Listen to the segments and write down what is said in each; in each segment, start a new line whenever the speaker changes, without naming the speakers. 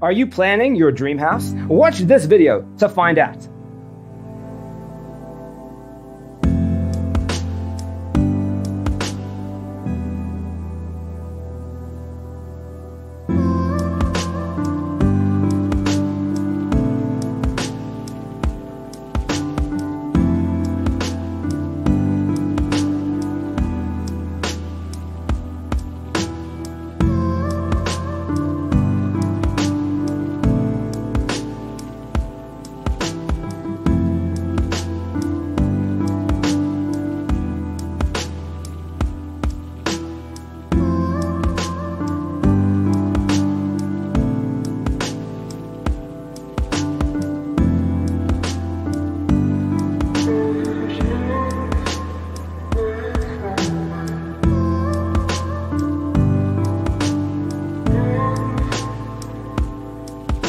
Are you planning your dream house? Watch this video to find out.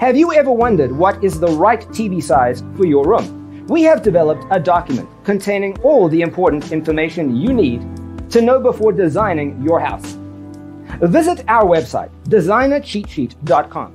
Have you ever wondered what is the right TV size for your room? We have developed a document containing all the important information you need to know before designing your house. Visit our website, designercheatsheet.com.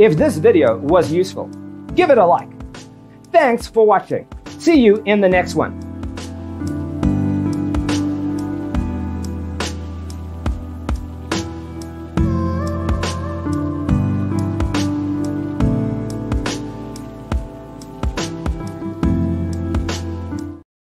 If this video was useful, give it a like. Thanks for watching. See you in the next one.